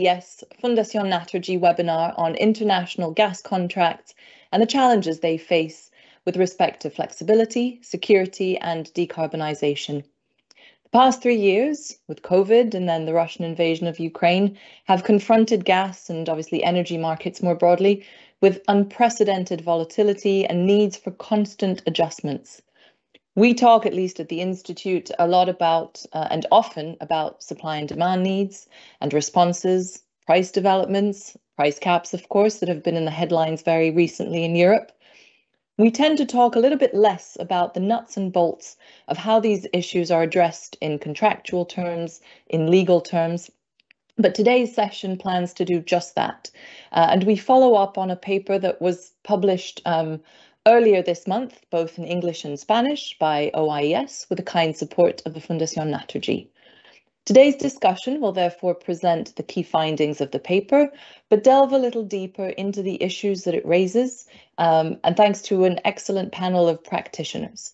Yes, Fundación Naturgy webinar on international gas contracts and the challenges they face with respect to flexibility, security, and decarbonisation. The past three years, with COVID and then the Russian invasion of Ukraine, have confronted gas and obviously energy markets more broadly with unprecedented volatility and needs for constant adjustments. We talk, at least at the Institute, a lot about uh, and often about supply and demand needs and responses, price developments, price caps, of course, that have been in the headlines very recently in Europe. We tend to talk a little bit less about the nuts and bolts of how these issues are addressed in contractual terms, in legal terms. But today's session plans to do just that. Uh, and we follow up on a paper that was published um, earlier this month, both in English and Spanish by OIES with the kind support of the Fundación Naturgy. Today's discussion will therefore present the key findings of the paper, but delve a little deeper into the issues that it raises, um, and thanks to an excellent panel of practitioners.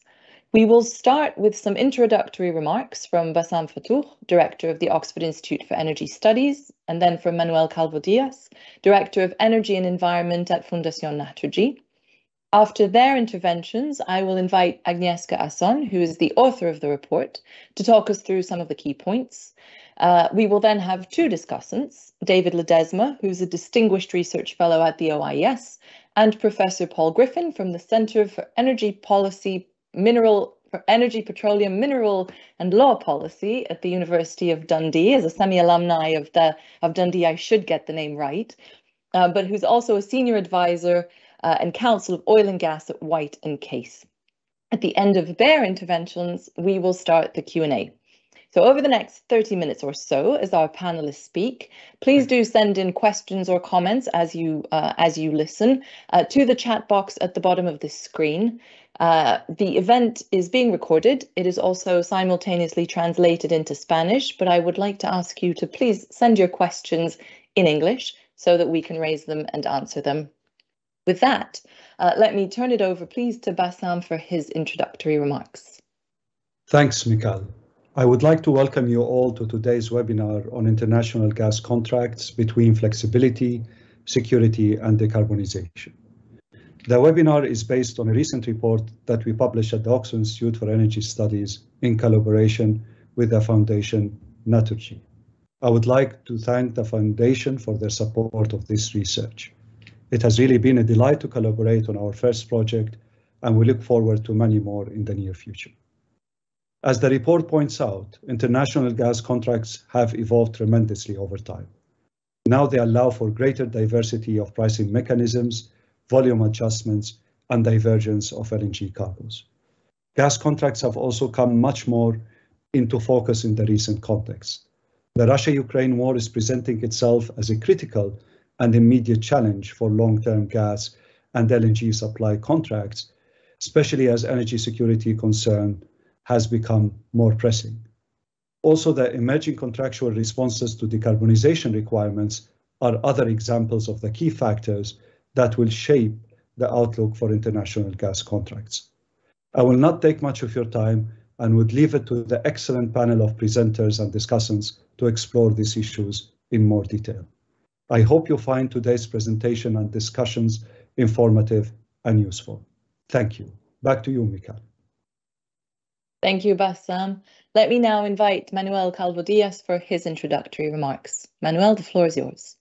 We will start with some introductory remarks from Bassam Fattouh, Director of the Oxford Institute for Energy Studies, and then from Manuel Calvo Diaz, Director of Energy and Environment at Fundación Naturgy. After their interventions, I will invite Agnieszka Ason, who is the author of the report, to talk us through some of the key points. Uh, we will then have two discussants, David Ledesma, who's a distinguished research fellow at the OIES, and Professor Paul Griffin from the Centre for Energy Policy, Mineral for Energy, Petroleum, Mineral and Law Policy at the University of Dundee. As a semi-alumni of the of Dundee, I should get the name right, uh, but who's also a senior advisor uh, and Council of Oil and Gas at White and Case. At the end of their interventions, we will start the Q&A. So over the next 30 minutes or so, as our panelists speak, please do send in questions or comments as you uh, as you listen uh, to the chat box at the bottom of the screen. Uh, the event is being recorded. It is also simultaneously translated into Spanish, but I would like to ask you to please send your questions in English so that we can raise them and answer them. With that, uh, let me turn it over, please, to Bassam for his introductory remarks. Thanks, Mikhail. I would like to welcome you all to today's webinar on international gas contracts between flexibility, security, and decarbonization. The webinar is based on a recent report that we published at the Oxford Institute for Energy Studies in collaboration with the Foundation Naturgy. I would like to thank the Foundation for their support of this research. It has really been a delight to collaborate on our first project, and we look forward to many more in the near future. As the report points out, international gas contracts have evolved tremendously over time. Now they allow for greater diversity of pricing mechanisms, volume adjustments, and divergence of LNG cargoes. Gas contracts have also come much more into focus in the recent context. The Russia-Ukraine war is presenting itself as a critical and immediate challenge for long-term gas and LNG supply contracts, especially as energy security concern has become more pressing. Also, the emerging contractual responses to decarbonization requirements are other examples of the key factors that will shape the outlook for international gas contracts. I will not take much of your time and would leave it to the excellent panel of presenters and discussants to explore these issues in more detail. I hope you find today's presentation and discussions informative and useful. Thank you. Back to you, Mika. Thank you, Bassam. Let me now invite Manuel Calvo Diaz for his introductory remarks. Manuel, the floor is yours.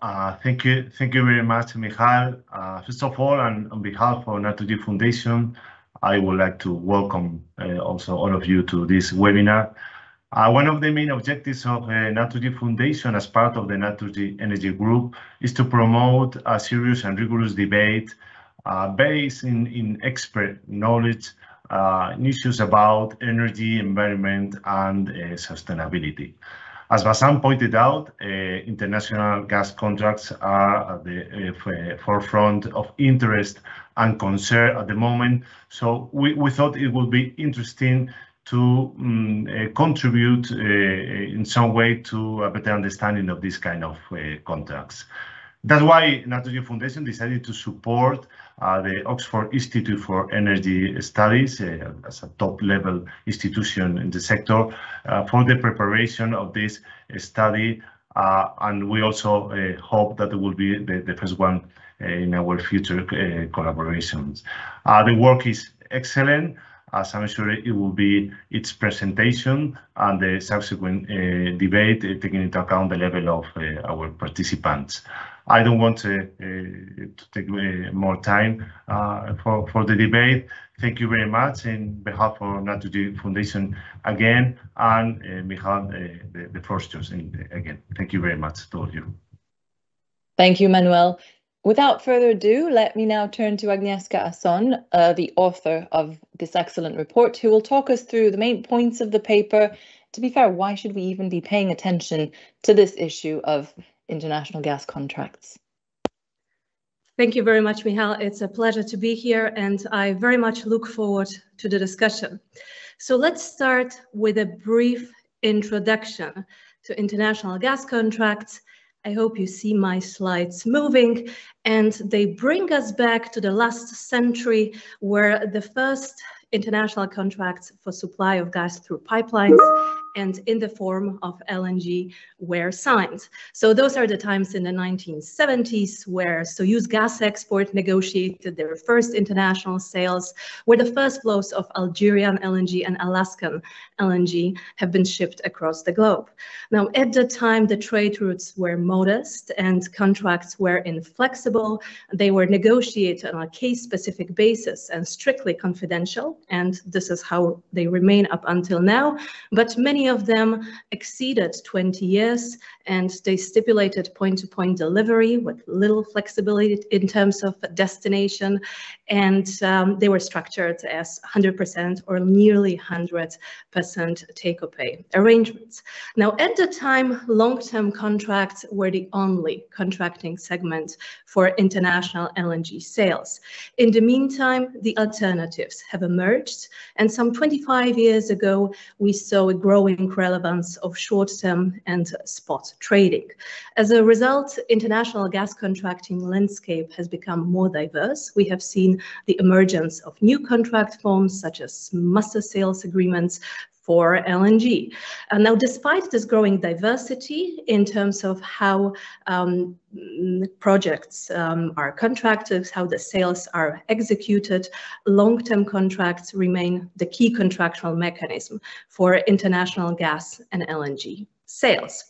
Uh, thank you, thank you very much, Michal. Uh, first of all, and on behalf of Naturgy Foundation, I would like to welcome uh, also all of you to this webinar. Uh, one of the main objectives of uh, Naturgy Foundation as part of the Naturgy Energy Group is to promote a serious and rigorous debate uh, based in, in expert knowledge uh, issues about energy, environment, and uh, sustainability. As Bassam pointed out, uh, international gas contracts are at the uh, forefront of interest and concern at the moment. So we, we thought it would be interesting to um, uh, contribute uh, in some way to a better understanding of this kind of uh, contracts. That's why Naturgy Foundation decided to support uh, the Oxford Institute for Energy Studies uh, as a top-level institution in the sector uh, for the preparation of this study. Uh, and we also uh, hope that it will be the, the first one uh, in our future collaborations. the work is excellent as I'm sure it will be its presentation and the subsequent uh, debate, uh, taking into account the level of uh, our participants. I don't want to, to take more time for, for the debate. Thank you very much in behalf of Naturgy Foundation again, and uh, Michal, the, the first again. Thank you very much to all of you. Thank you, Manuel. Without further ado, let me now turn to Agnieszka Ason, uh, the author of this excellent report, who will talk us through the main points of the paper. To be fair, why should we even be paying attention to this issue of international gas contracts? Thank you very much, Michal. It's a pleasure to be here, and I very much look forward to the discussion. So let's start with a brief introduction to international gas contracts I hope you see my slides moving and they bring us back to the last century where the first international contracts for supply of gas through pipelines and in the form of LNG were signed. So those are the times in the 1970s where Soyuz Gas Export negotiated their first international sales, where the first flows of Algerian LNG and Alaskan LNG have been shipped across the globe. Now, at the time, the trade routes were modest and contracts were inflexible. They were negotiated on a case-specific basis and strictly confidential, and this is how they remain up until now. But many of them exceeded 20 years and they stipulated point-to-point -point delivery with little flexibility in terms of destination. And um, they were structured as 100% or nearly 100% take-or-pay arrangements. Now, at the time, long-term contracts were the only contracting segment for international LNG sales. In the meantime, the alternatives have emerged. And some 25 years ago, we saw a growing relevance of short-term and spot trading. As a result, international gas contracting landscape has become more diverse. We have seen the emergence of new contract forms such as master sales agreements for LNG. Uh, now, despite this growing diversity in terms of how um, projects um, are contracted, how the sales are executed, long-term contracts remain the key contractual mechanism for international gas and LNG sales.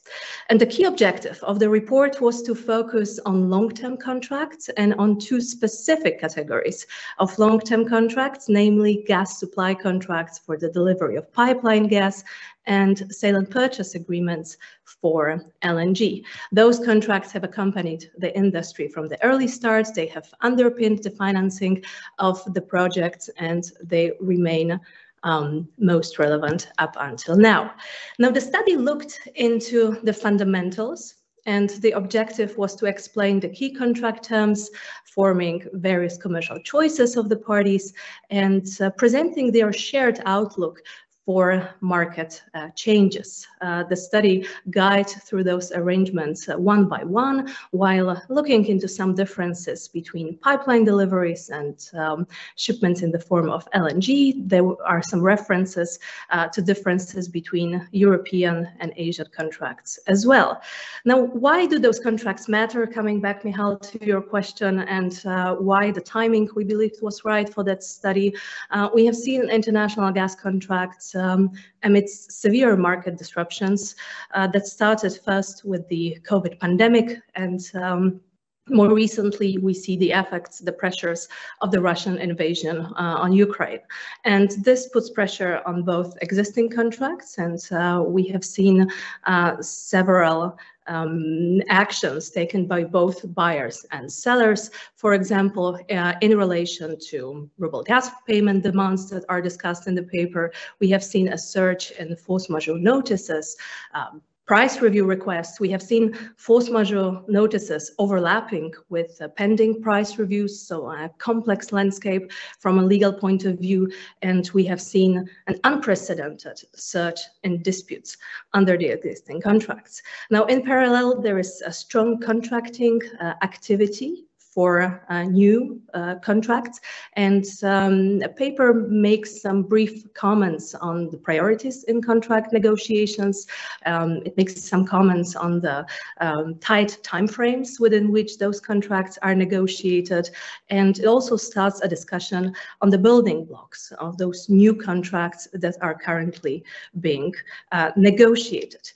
And the key objective of the report was to focus on long-term contracts and on two specific categories of long-term contracts, namely gas supply contracts for the delivery of pipeline gas and sale and purchase agreements for LNG. Those contracts have accompanied the industry from the early start. They have underpinned the financing of the projects and they remain um, most relevant up until now. Now, the study looked into the fundamentals and the objective was to explain the key contract terms, forming various commercial choices of the parties, and uh, presenting their shared outlook for market uh, changes. Uh, the study guides through those arrangements uh, one by one, while looking into some differences between pipeline deliveries and um, shipments in the form of LNG. There are some references uh, to differences between European and Asian contracts as well. Now, why do those contracts matter? Coming back, Michal, to your question, and uh, why the timing we believed was right for that study. Uh, we have seen international gas contracts um, amidst severe market disruptions uh, that started first with the COVID pandemic and um, more recently, we see the effects, the pressures of the Russian invasion uh, on Ukraine. And this puts pressure on both existing contracts, and uh, we have seen uh, several um, actions taken by both buyers and sellers. For example, uh, in relation to ruble gas payment demands that are discussed in the paper, we have seen a surge in force majeure notices, um, price review requests, we have seen force majeure notices overlapping with uh, pending price reviews, so a complex landscape from a legal point of view, and we have seen an unprecedented surge in disputes under the existing contracts. Now, in parallel, there is a strong contracting uh, activity for uh, new uh, contracts. And um, the paper makes some brief comments on the priorities in contract negotiations. Um, it makes some comments on the um, tight timeframes within which those contracts are negotiated. And it also starts a discussion on the building blocks of those new contracts that are currently being uh, negotiated.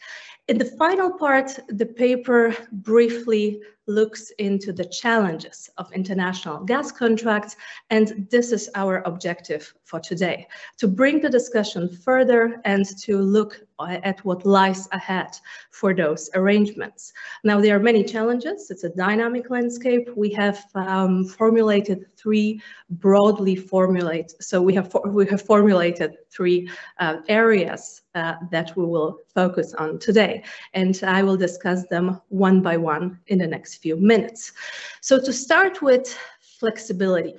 In the final part, the paper briefly looks into the challenges of international gas contracts, and this is our objective for today, to bring the discussion further and to look at what lies ahead for those arrangements. Now, there are many challenges. It's a dynamic landscape. We have um, formulated three broadly formulate, so we have, we have formulated three uh, areas uh, that we will focus on today. And I will discuss them one by one in the next few minutes. So to start with flexibility.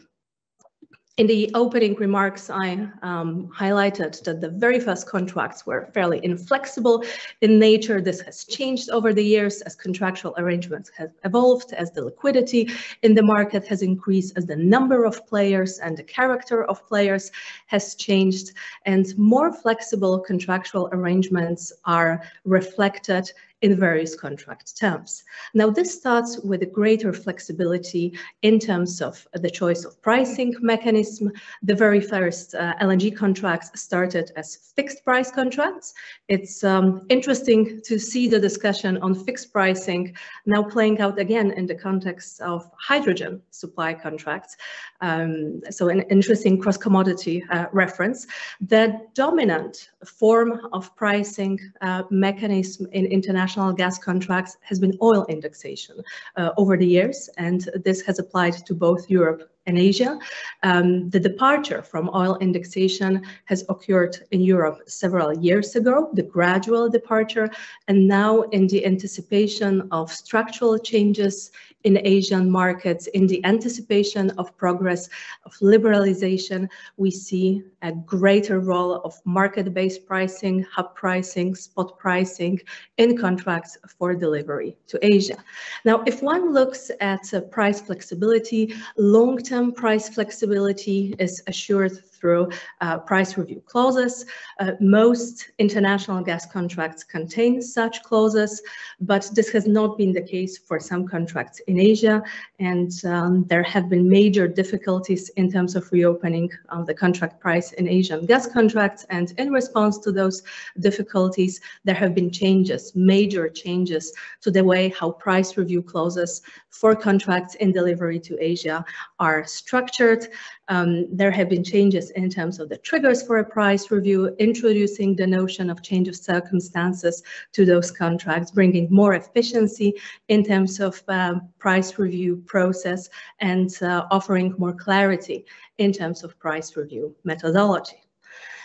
In the opening remarks, I um, highlighted that the very first contracts were fairly inflexible in nature. This has changed over the years as contractual arrangements have evolved, as the liquidity in the market has increased, as the number of players and the character of players has changed, and more flexible contractual arrangements are reflected in various contract terms. Now, this starts with a greater flexibility in terms of the choice of pricing mechanism. The very first uh, LNG contracts started as fixed price contracts. It's um, interesting to see the discussion on fixed pricing now playing out again in the context of hydrogen supply contracts. Um, so an interesting cross-commodity uh, reference. The dominant form of pricing uh, mechanism in international gas contracts has been oil indexation uh, over the years, and this has applied to both Europe and Asia. Um, the departure from oil indexation has occurred in Europe several years ago, the gradual departure, and now in the anticipation of structural changes in Asian markets, in the anticipation of progress of liberalization, we see a greater role of market-based pricing, hub pricing, spot pricing in contracts for delivery to Asia. Now, if one looks at uh, price flexibility, long-term price flexibility is assured through uh, price review clauses. Uh, most international gas contracts contain such clauses, but this has not been the case for some contracts in Asia, and um, there have been major difficulties in terms of reopening the contract price in Asian gas contracts, and in response to those difficulties, there have been changes, major changes to the way how price review clauses for contracts in delivery to Asia are structured. Um, there have been changes in terms of the triggers for a price review, introducing the notion of change of circumstances to those contracts, bringing more efficiency in terms of um, price review process and uh, offering more clarity in terms of price review methodology.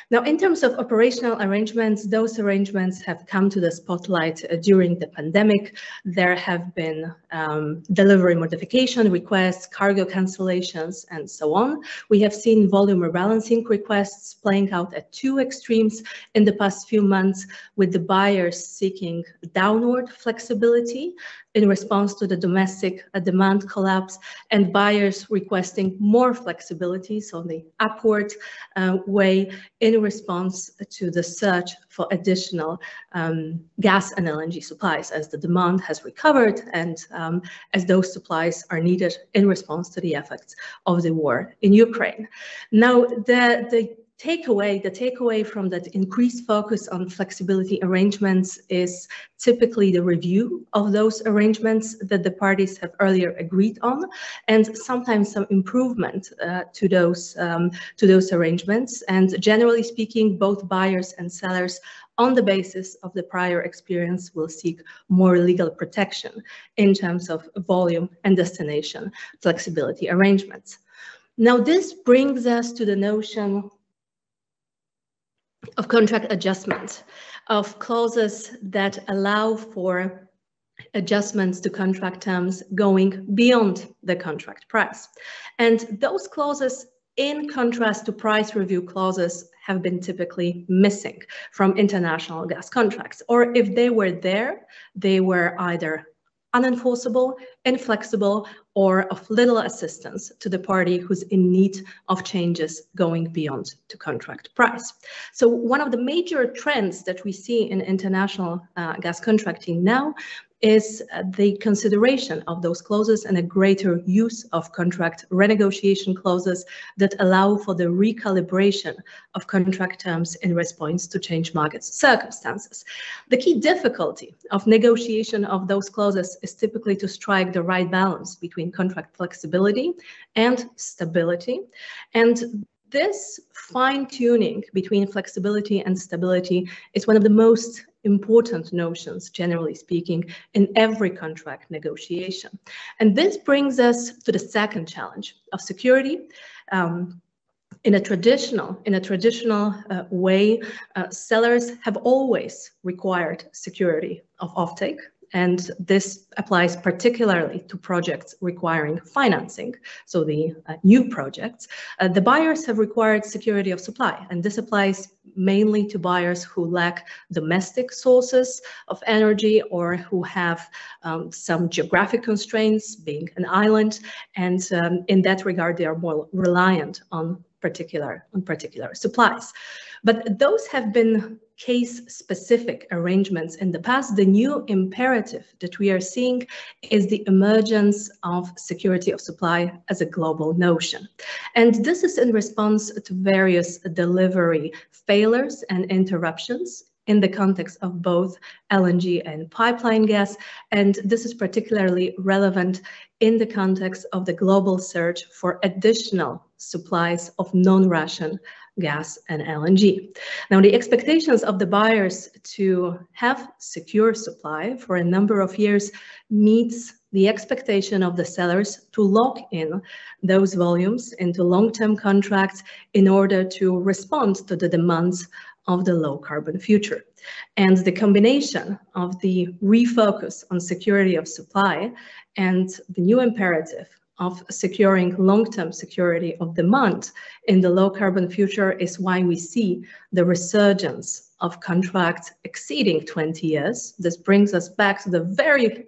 Now, in terms of operational arrangements, those arrangements have come to the spotlight uh, during the pandemic. There have been um, delivery modification requests, cargo cancellations, and so on. We have seen volume rebalancing requests playing out at two extremes in the past few months, with the buyers seeking downward flexibility in response to the domestic uh, demand collapse and buyers requesting more flexibility, so the upward uh, way in response to the search for additional um, gas and LNG supplies as the demand has recovered and um, as those supplies are needed in response to the effects of the war in Ukraine. Now, the, the takeaway, the takeaway from that increased focus on flexibility arrangements is typically the review of those arrangements that the parties have earlier agreed on, and sometimes some improvement uh, to those um, to those arrangements. And generally speaking, both buyers and sellers on the basis of the prior experience will seek more legal protection in terms of volume and destination flexibility arrangements. Now, this brings us to the notion of contract adjustment, of clauses that allow for adjustments to contract terms going beyond the contract price. And those clauses, in contrast to price review clauses, have been typically missing from international gas contracts. Or if they were there, they were either unenforceable, inflexible, or of little assistance to the party who's in need of changes going beyond to contract price. So one of the major trends that we see in international uh, gas contracting now is the consideration of those clauses and a greater use of contract renegotiation clauses that allow for the recalibration of contract terms in response to change market circumstances. The key difficulty of negotiation of those clauses is typically to strike the right balance between contract flexibility and stability. And this fine tuning between flexibility and stability is one of the most important notions, generally speaking, in every contract negotiation. And this brings us to the second challenge of security. Um, in a traditional, in a traditional uh, way, uh, sellers have always required security of offtake and this applies particularly to projects requiring financing, so the uh, new projects. Uh, the buyers have required security of supply, and this applies mainly to buyers who lack domestic sources of energy or who have um, some geographic constraints, being an island, and um, in that regard, they are more reliant on particular on particular supplies. But those have been case-specific arrangements in the past, the new imperative that we are seeing is the emergence of security of supply as a global notion. And this is in response to various delivery failures and interruptions in the context of both LNG and pipeline gas. And this is particularly relevant in the context of the global search for additional supplies of non-Russian gas and LNG. Now, the expectations of the buyers to have secure supply for a number of years meets the expectation of the sellers to lock in those volumes into long-term contracts in order to respond to the demands of the low carbon future. And the combination of the refocus on security of supply and the new imperative of securing long-term security of demand in the low carbon future is why we see the resurgence of contracts exceeding 20 years. This brings us back to the very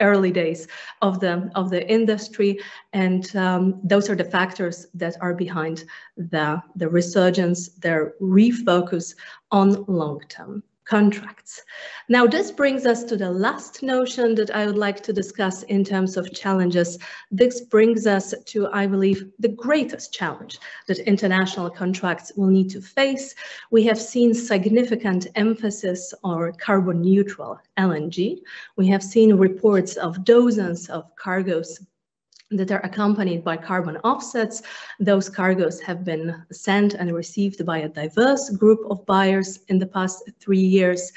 early days of the of the industry and um, those are the factors that are behind the the resurgence their refocus on long-term contracts. Now, this brings us to the last notion that I would like to discuss in terms of challenges. This brings us to, I believe, the greatest challenge that international contracts will need to face. We have seen significant emphasis on carbon neutral LNG. We have seen reports of dozens of cargoes that are accompanied by carbon offsets. Those cargoes have been sent and received by a diverse group of buyers in the past three years.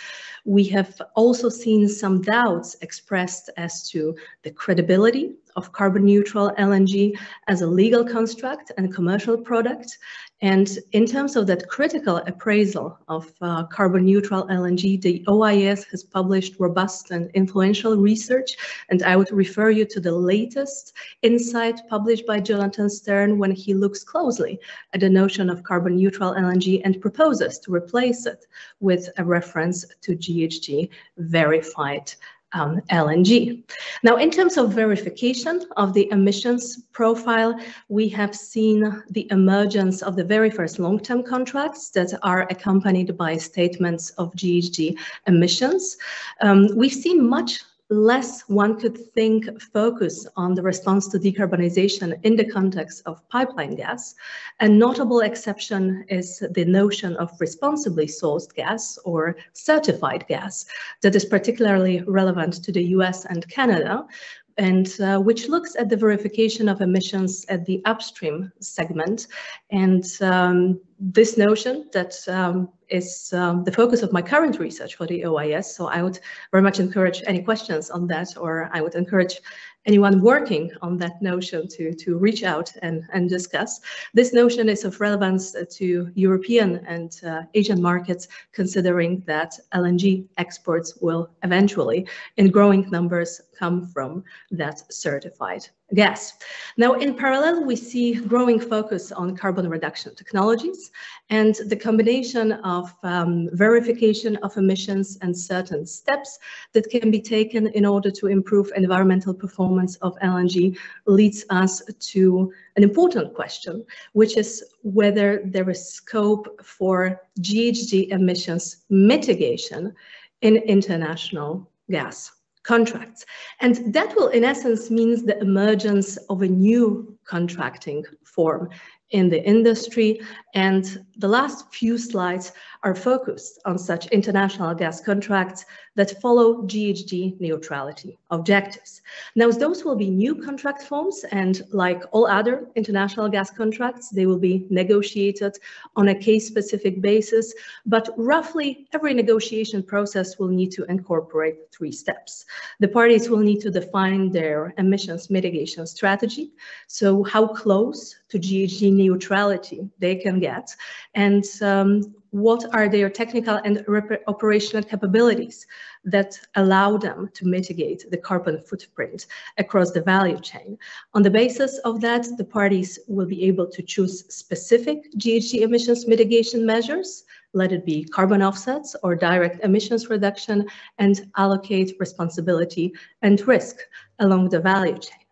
We have also seen some doubts expressed as to the credibility of carbon neutral LNG as a legal construct and commercial product. And in terms of that critical appraisal of uh, carbon neutral LNG, the OIES has published robust and influential research. And I would refer you to the latest insight published by Jonathan Stern when he looks closely at the notion of carbon neutral LNG and proposes to replace it with a reference to GHG verified um, LNG. Now, in terms of verification of the emissions profile, we have seen the emergence of the very first long-term contracts that are accompanied by statements of GHG emissions. Um, we've seen much less one could think focus on the response to decarbonization in the context of pipeline gas. A notable exception is the notion of responsibly sourced gas or certified gas that is particularly relevant to the US and Canada, and uh, which looks at the verification of emissions at the upstream segment. And um, this notion that um, is um, the focus of my current research for the OIES. So I would very much encourage any questions on that, or I would encourage anyone working on that notion to, to reach out and, and discuss. This notion is of relevance to European and uh, Asian markets, considering that LNG exports will eventually, in growing numbers, come from that certified gas. Now, in parallel, we see growing focus on carbon reduction technologies and the combination of um, verification of emissions and certain steps that can be taken in order to improve environmental performance of LNG leads us to an important question, which is whether there is scope for GHG emissions mitigation in international gas contracts. And that will, in essence, means the emergence of a new contracting form in the industry. And the last few slides are focused on such international gas contracts that follow GHG neutrality objectives. Now, those will be new contract forms, and like all other international gas contracts, they will be negotiated on a case-specific basis, but roughly every negotiation process will need to incorporate three steps. The parties will need to define their emissions mitigation strategy, so how close to GHG neutrality they can get, and um, what are their technical and operational capabilities that allow them to mitigate the carbon footprint across the value chain. On the basis of that, the parties will be able to choose specific GHG emissions mitigation measures, let it be carbon offsets or direct emissions reduction, and allocate responsibility and risk along the value chain.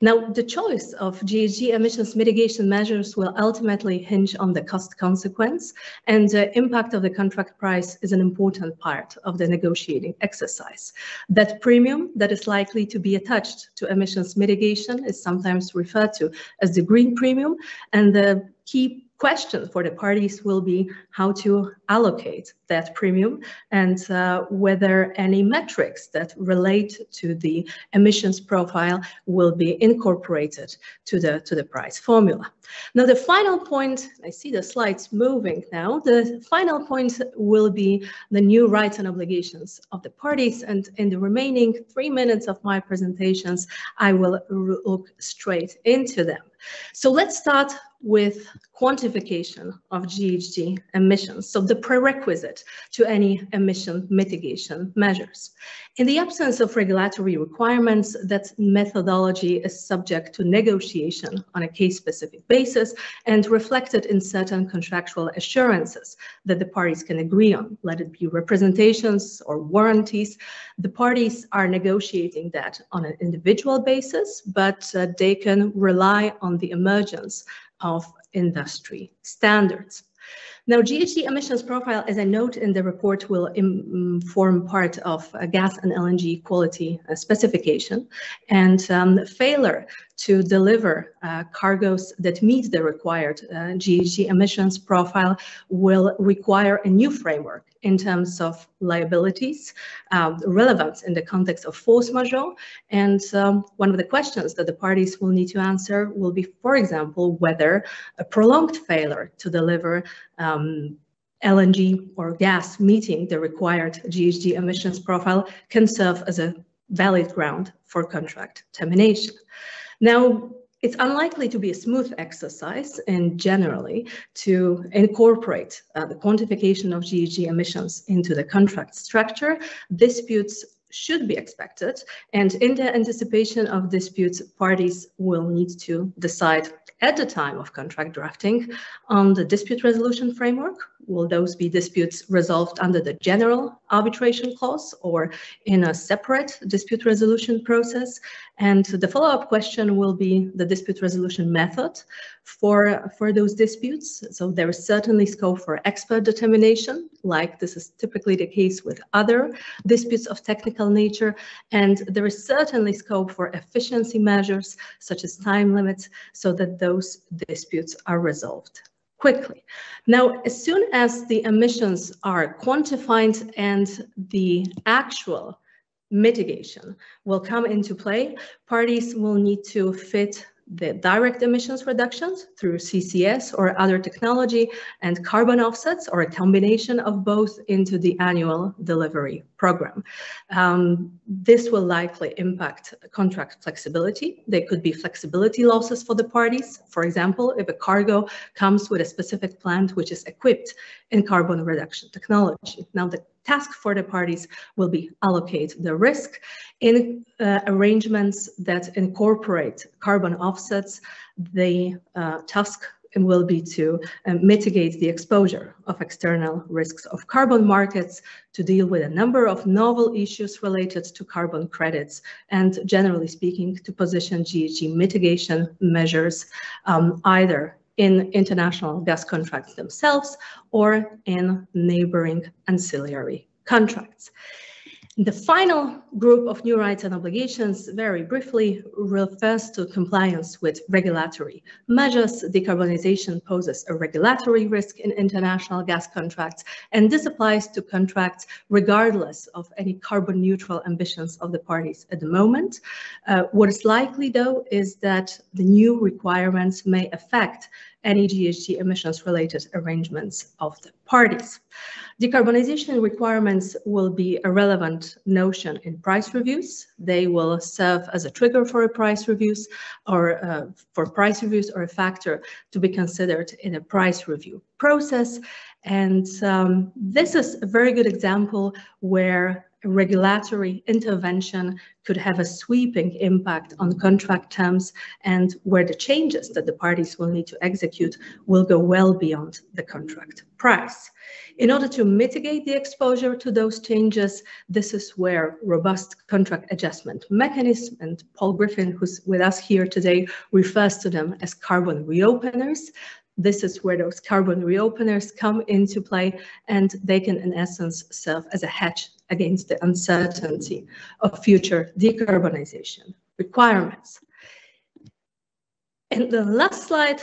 Now, the choice of GHG emissions mitigation measures will ultimately hinge on the cost consequence, and the impact of the contract price is an important part of the negotiating exercise. That premium that is likely to be attached to emissions mitigation is sometimes referred to as the green premium, and the key question for the parties will be how to allocate that premium and uh, whether any metrics that relate to the emissions profile will be incorporated to the, to the price formula. Now, the final point, I see the slides moving now, the final point will be the new rights and obligations of the parties. And in the remaining three minutes of my presentations, I will look straight into them. So let's start with quantification of GHG emissions, so the prerequisite to any emission mitigation measures. In the absence of regulatory requirements, that methodology is subject to negotiation on a case-specific basis and reflected in certain contractual assurances that the parties can agree on, let it be representations or warranties. The parties are negotiating that on an individual basis, but uh, they can rely on the emergence of industry standards. Now, GHG emissions profile, as I note in the report, will form part of a gas and LNG quality uh, specification. And um, failure to deliver uh, cargoes that meet the required uh, GHG emissions profile will require a new framework in terms of liabilities, um, relevance in the context of force majeure. And um, one of the questions that the parties will need to answer will be, for example, whether a prolonged failure to deliver um, LNG or gas meeting the required GHG emissions profile can serve as a valid ground for contract termination. Now, it's unlikely to be a smooth exercise and generally to incorporate uh, the quantification of GHG emissions into the contract structure. Disputes should be expected and in the anticipation of disputes, parties will need to decide at the time of contract drafting on the dispute resolution framework. Will those be disputes resolved under the general arbitration clause or in a separate dispute resolution process? And the follow-up question will be the dispute resolution method for, for those disputes. So there is certainly scope for expert determination, like this is typically the case with other disputes of technical nature. And there is certainly scope for efficiency measures, such as time limits, so that those disputes are resolved quickly. Now, as soon as the emissions are quantified and the actual mitigation will come into play, parties will need to fit the direct emissions reductions through CCS or other technology and carbon offsets or a combination of both into the annual delivery program. Um, this will likely impact contract flexibility. There could be flexibility losses for the parties. For example, if a cargo comes with a specific plant which is equipped in carbon reduction technology. Now the task for the parties will be allocate the risk in uh, arrangements that incorporate carbon offsets. The uh, task will be to um, mitigate the exposure of external risks of carbon markets, to deal with a number of novel issues related to carbon credits, and generally speaking, to position GHG mitigation measures um, either in international gas contracts themselves or in neighboring ancillary contracts. The final group of new rights and obligations, very briefly, refers to compliance with regulatory measures. Decarbonization poses a regulatory risk in international gas contracts, and this applies to contracts regardless of any carbon neutral ambitions of the parties at the moment. Uh, what is likely, though, is that the new requirements may affect any GHG emissions related arrangements of the parties. Decarbonization requirements will be a relevant notion in price reviews. They will serve as a trigger for a price reviews or uh, for price reviews or a factor to be considered in a price review process. And um, this is a very good example where regulatory intervention could have a sweeping impact on contract terms and where the changes that the parties will need to execute will go well beyond the contract price. In order to mitigate the exposure to those changes, this is where robust contract adjustment mechanism, and Paul Griffin, who's with us here today, refers to them as carbon reopeners, this is where those carbon reopeners come into play and they can in essence serve as a hedge against the uncertainty of future decarbonization requirements. And the last slide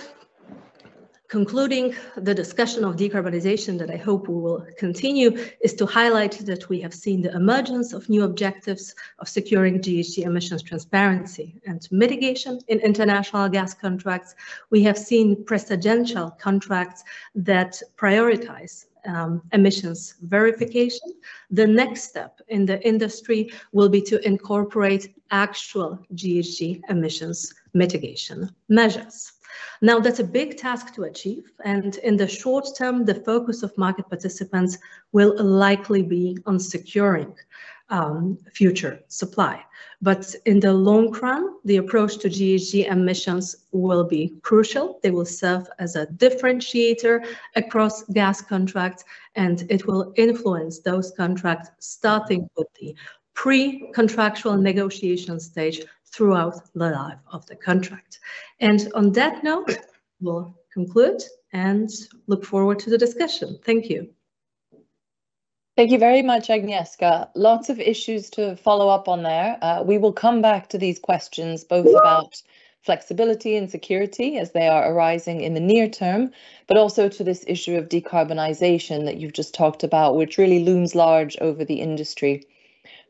concluding the discussion of decarbonization that I hope we will continue is to highlight that we have seen the emergence of new objectives of securing GHG emissions transparency and mitigation in international gas contracts. We have seen precedential contracts that prioritize um, emissions verification. The next step in the industry will be to incorporate actual GHG emissions mitigation measures. Now, that's a big task to achieve. And in the short term, the focus of market participants will likely be on securing um, future supply. But in the long run, the approach to GHG emissions will be crucial. They will serve as a differentiator across gas contracts, and it will influence those contracts starting with the pre-contractual negotiation stage throughout the life of the contract. And on that note, we'll conclude and look forward to the discussion. Thank you. Thank you very much, Agnieszka. Lots of issues to follow up on there. Uh, we will come back to these questions both about flexibility and security as they are arising in the near term, but also to this issue of decarbonisation that you've just talked about, which really looms large over the industry.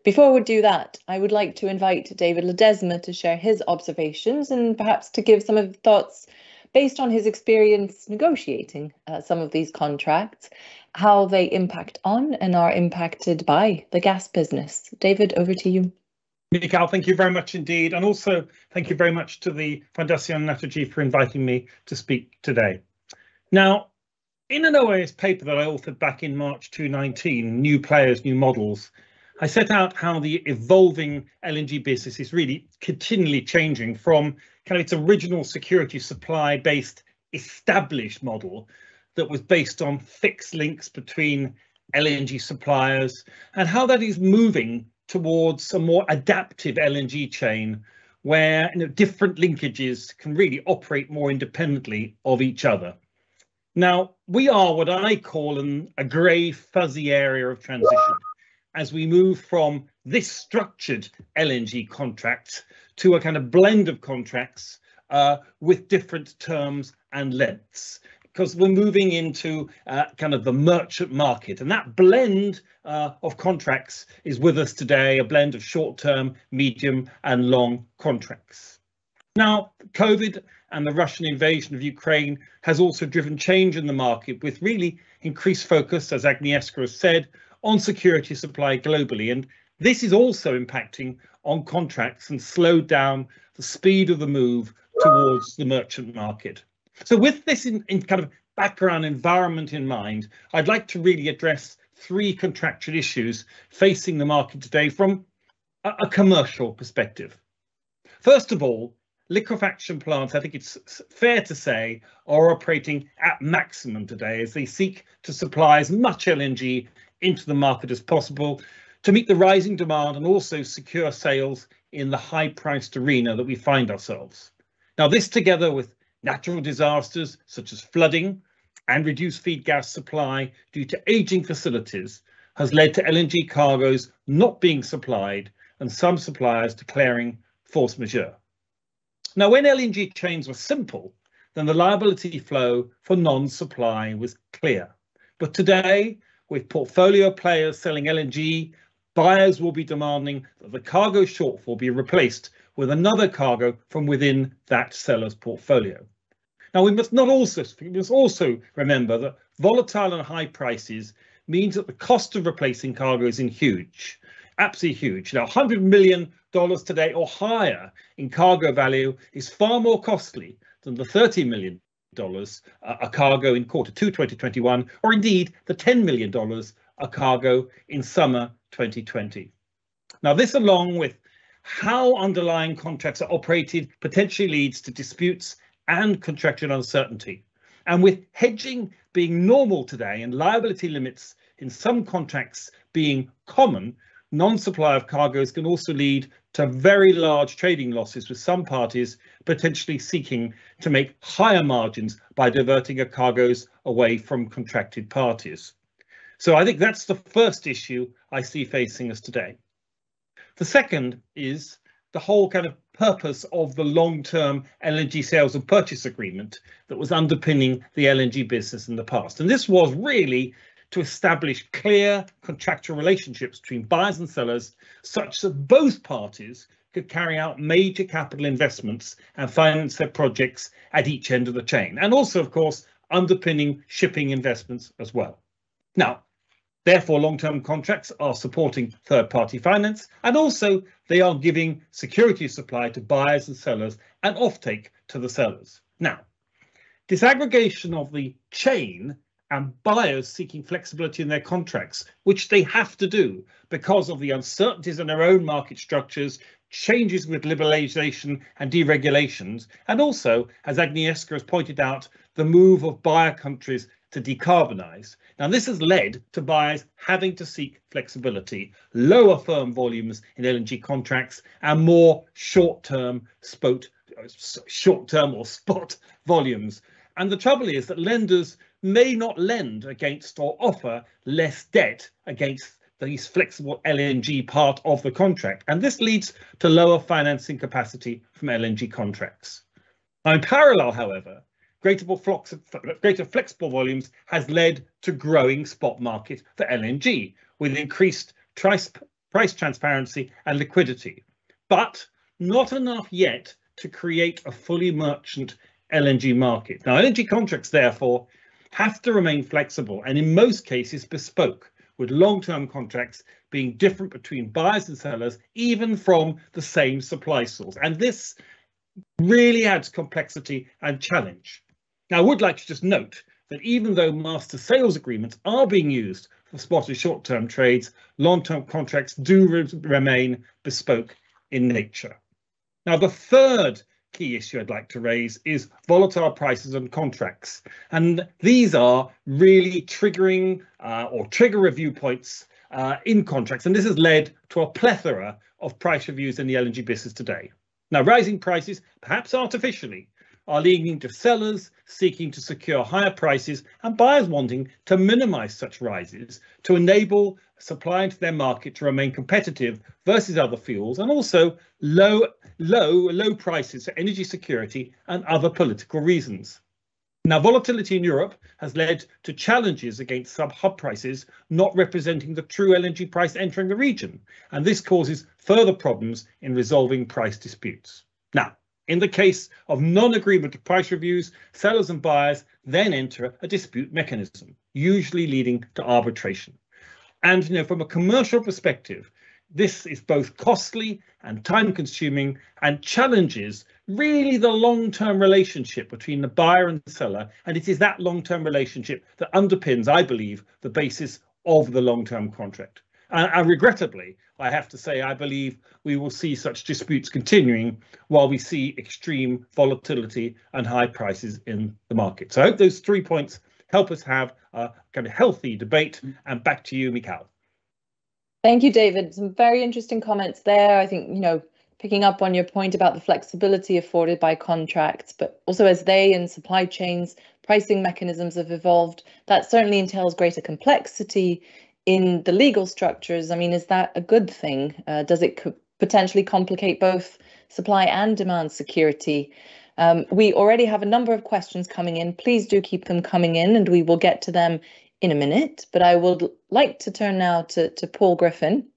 Before we do that, I would like to invite David Ledesma to share his observations and perhaps to give some of the thoughts based on his experience negotiating uh, some of these contracts, how they impact on and are impacted by the gas business. David, over to you. Mikhail, thank you very much indeed. And also thank you very much to the Fundación Naturgy for inviting me to speak today. Now, in an OIES paper that I authored back in March 2019, New Players, New Models, I set out how the evolving LNG business is really continually changing from kind of its original security supply based established model that was based on fixed links between LNG suppliers and how that is moving towards a more adaptive LNG chain where you know, different linkages can really operate more independently of each other. Now, we are what I call an, a grey fuzzy area of transition as we move from this structured LNG contract to a kind of blend of contracts uh, with different terms and lengths because we're moving into uh, kind of the merchant market and that blend uh, of contracts is with us today, a blend of short-term, medium and long contracts. Now, COVID and the Russian invasion of Ukraine has also driven change in the market with really increased focus, as Agnieszka has said, on security supply globally. And this is also impacting on contracts and slowed down the speed of the move towards the merchant market. So with this in, in kind of background environment in mind, I'd like to really address three contractual issues facing the market today from a, a commercial perspective. First of all, liquefaction plants, I think it's fair to say, are operating at maximum today as they seek to supply as much LNG into the market as possible to meet the rising demand and also secure sales in the high priced arena that we find ourselves. Now, this together with natural disasters such as flooding and reduced feed gas supply due to aging facilities has led to LNG cargoes not being supplied and some suppliers declaring force majeure. Now, when LNG chains were simple, then the liability flow for non-supply was clear. But today, with portfolio players selling LNG, buyers will be demanding that the cargo shortfall be replaced with another cargo from within that seller's portfolio. Now, we must not also we must also remember that volatile and high prices means that the cost of replacing cargo is in huge, absolutely huge. Now, 100 million dollars today or higher in cargo value is far more costly than the 30 million dollars a cargo in quarter two 2021 or indeed the 10 million dollars a cargo in summer 2020 now this along with how underlying contracts are operated potentially leads to disputes and contractual uncertainty and with hedging being normal today and liability limits in some contracts being common non-supply of cargoes can also lead to very large trading losses with some parties potentially seeking to make higher margins by diverting a cargoes away from contracted parties. So I think that's the first issue I see facing us today. The second is the whole kind of purpose of the long-term LNG sales and purchase agreement that was underpinning the LNG business in the past. And this was really to establish clear contractual relationships between buyers and sellers such that both parties could carry out major capital investments and finance their projects at each end of the chain. And also, of course, underpinning shipping investments as well. Now, therefore, long-term contracts are supporting third-party finance, and also they are giving security supply to buyers and sellers and offtake to the sellers. Now, disaggregation of the chain and buyers seeking flexibility in their contracts, which they have to do because of the uncertainties in their own market structures, changes with liberalisation and deregulations, and also, as Agnieszka has pointed out, the move of buyer countries to decarbonise. Now, this has led to buyers having to seek flexibility, lower firm volumes in LNG contracts, and more short-term spot, short-term or spot volumes. And the trouble is that lenders may not lend against or offer less debt against these flexible LNG part of the contract. And this leads to lower financing capacity from LNG contracts. Now, in parallel, however, greater, greater flexible volumes has led to growing spot market for LNG with increased price, price transparency and liquidity, but not enough yet to create a fully merchant LNG market. Now, LNG contracts, therefore, have to remain flexible and in most cases bespoke, with long-term contracts being different between buyers and sellers, even from the same supply source. And this really adds complexity and challenge. Now, I would like to just note that even though master sales agreements are being used for spot and short-term trades, long-term contracts do re remain bespoke in nature. Now, the third key issue I'd like to raise is volatile prices and contracts. And these are really triggering uh, or trigger review points uh, in contracts. And this has led to a plethora of price reviews in the LNG business today. Now, rising prices, perhaps artificially, are leading to sellers seeking to secure higher prices and buyers wanting to minimize such rises to enable supply into their market to remain competitive versus other fuels and also low, low, low prices for energy security and other political reasons. Now, volatility in Europe has led to challenges against sub-hub prices not representing the true LNG price entering the region, and this causes further problems in resolving price disputes. Now, In the case of non-agreement to price reviews, sellers and buyers then enter a dispute mechanism, usually leading to arbitration. And you know, from a commercial perspective, this is both costly and time consuming and challenges really the long-term relationship between the buyer and the seller. And it is that long-term relationship that underpins, I believe, the basis of the long-term contract. And, and, regrettably, I have to say, I believe we will see such disputes continuing while we see extreme volatility and high prices in the market. So I hope those three points help us have a kind of healthy debate. And back to you, Mikhail. Thank you, David. Some very interesting comments there. I think, you know, picking up on your point about the flexibility afforded by contracts, but also as they and supply chains pricing mechanisms have evolved, that certainly entails greater complexity in the legal structures. I mean, is that a good thing? Uh, does it co potentially complicate both supply and demand security? Um, we already have a number of questions coming in. Please do keep them coming in and we will get to them in a minute. But I would like to turn now to, to Paul Griffin.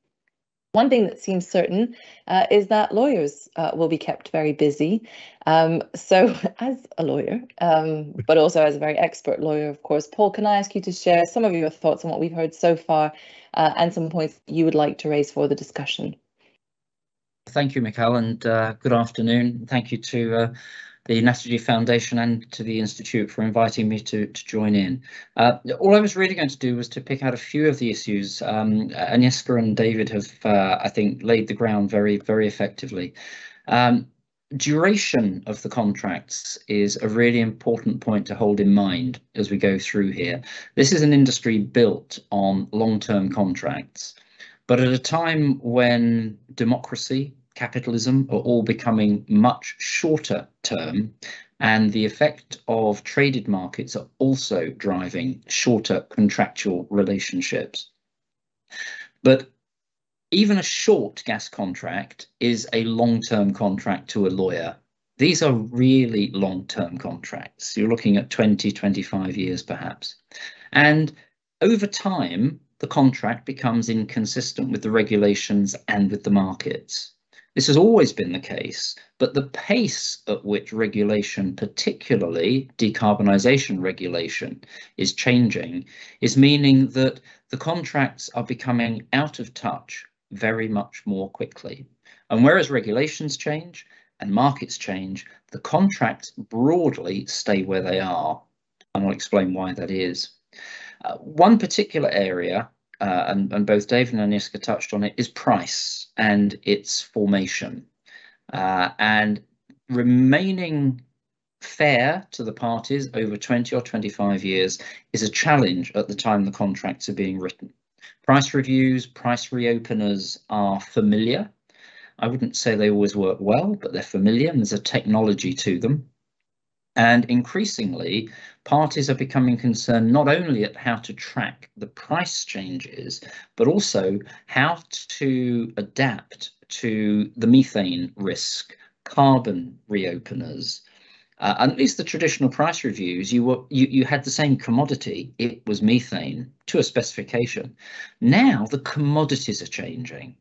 One thing that seems certain uh, is that lawyers uh, will be kept very busy. Um, so, as a lawyer, um, but also as a very expert lawyer, of course, Paul, can I ask you to share some of your thoughts on what we've heard so far uh, and some points you would like to raise for the discussion? Thank you, Mikhail, and uh, good afternoon. Thank you to uh, the Naturgy Foundation and to the Institute for inviting me to, to join in. Uh, all I was really going to do was to pick out a few of the issues. Um, Agnieszka and David have, uh, I think, laid the ground very, very effectively. Um, duration of the contracts is a really important point to hold in mind as we go through here. This is an industry built on long-term contracts, but at a time when democracy, capitalism are all becoming much shorter term and the effect of traded markets are also driving shorter contractual relationships. But even a short gas contract is a long-term contract to a lawyer. These are really long-term contracts. You're looking at 20, 25 years perhaps. And over time, the contract becomes inconsistent with the regulations and with the markets. This has always been the case, but the pace at which regulation, particularly decarbonisation regulation, is changing is meaning that the contracts are becoming out of touch very much more quickly. And whereas regulations change and markets change, the contracts broadly stay where they are. And I'll explain why that is. Uh, one particular area uh, and, and, both David and Agnieszka touched on it, is price and its formation. Uh, and remaining fair to the parties over 20 or 25 years is a challenge at the time the contracts are being written. Price reviews, price reopeners are familiar. I wouldn't say they always work well, but they're familiar and there's a technology to them. And increasingly, parties are becoming concerned not only at how to track the price changes, but also how to adapt to the methane risk, carbon reopeners. Uh, at least the traditional price reviews, you were you, you had the same commodity. It was methane to a specification. Now the commodities are changing.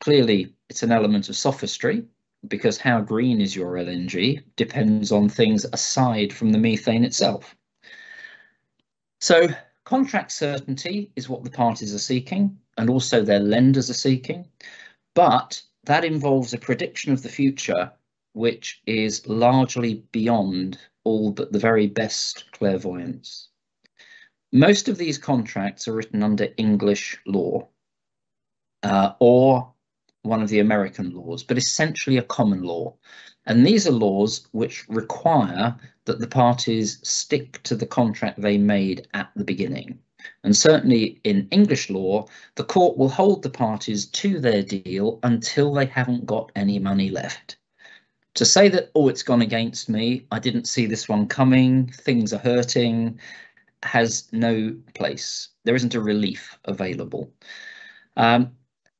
Clearly, it's an element of sophistry because how green is your LNG depends on things aside from the methane itself. So contract certainty is what the parties are seeking and also their lenders are seeking, but that involves a prediction of the future which is largely beyond all but the very best clairvoyance. Most of these contracts are written under English law uh, or one of the American laws, but essentially a common law. And these are laws which require that the parties stick to the contract they made at the beginning. And certainly in English law, the court will hold the parties to their deal until they haven't got any money left. To say that, oh, it's gone against me, I didn't see this one coming, things are hurting, has no place. There isn't a relief available. Um,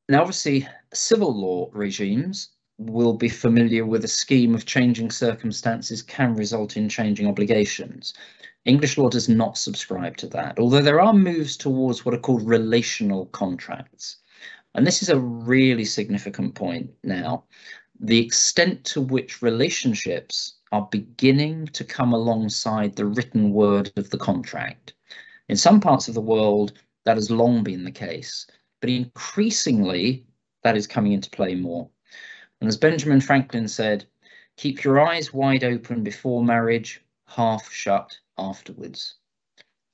now, obviously, civil law regimes will be familiar with a scheme of changing circumstances can result in changing obligations. English law does not subscribe to that, although there are moves towards what are called relational contracts. And this is a really significant point now. the extent to which relationships are beginning to come alongside the written word of the contract. In some parts of the world, that has long been the case, but increasingly that is coming into play more. And as Benjamin Franklin said, keep your eyes wide open before marriage, half shut afterwards.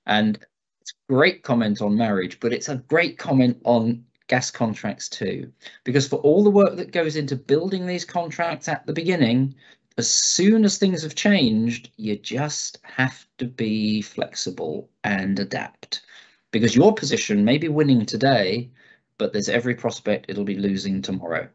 And it's a great comment on marriage, but it's a great comment on gas contracts too. Because for all the work that goes into building these contracts at the beginning, as soon as things have changed, you just have to be flexible and adapt. Because your position may be winning today, but there's every prospect it'll be losing tomorrow.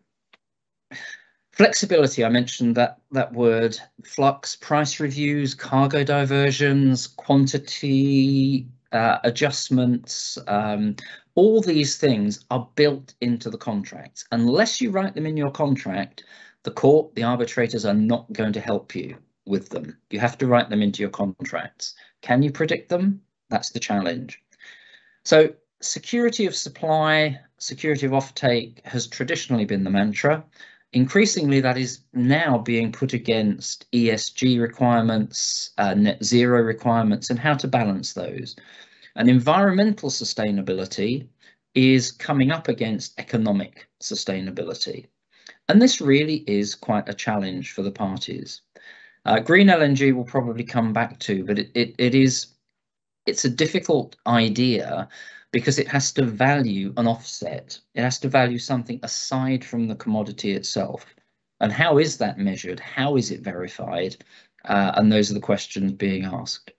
Flexibility, I mentioned that, that word, flux, price reviews, cargo diversions, quantity uh, adjustments, um, all these things are built into the contracts. Unless you write them in your contract, the court, the arbitrators are not going to help you with them. You have to write them into your contracts. Can you predict them? That's the challenge. So security of supply, security of offtake has traditionally been the mantra. Increasingly, that is now being put against ESG requirements, uh, net zero requirements, and how to balance those. And environmental sustainability is coming up against economic sustainability. And this really is quite a challenge for the parties. Uh, green LNG will probably come back to, but it, it, it is, it's a difficult idea because it has to value an offset. It has to value something aside from the commodity itself. And how is that measured? How is it verified? Uh, and those are the questions being asked.